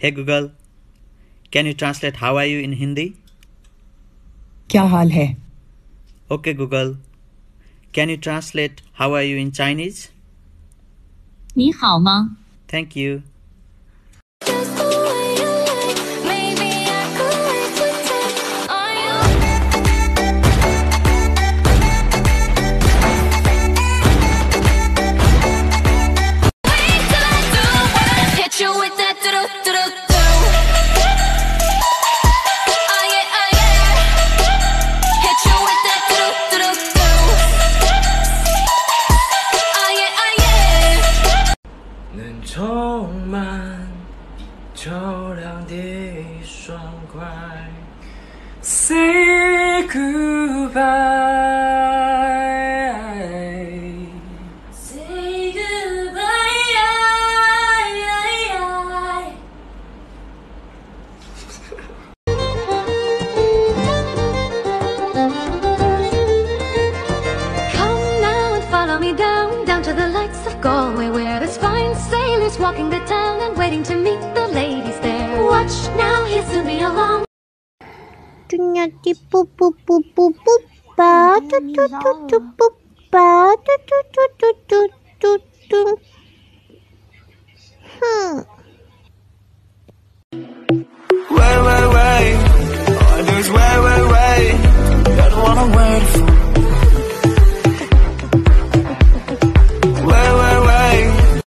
Hey Google, can you translate how are you in Hindi? क्या हाल है Okay Google, can you translate how are you in Chinese? 你好吗？ Thank you. 充满秋凉的爽快。Say goodbye。Follow me down, down to the lights of Galway Where there's fine sailors walking the town And waiting to meet the ladies there. Watch now, he'll be along. Hmm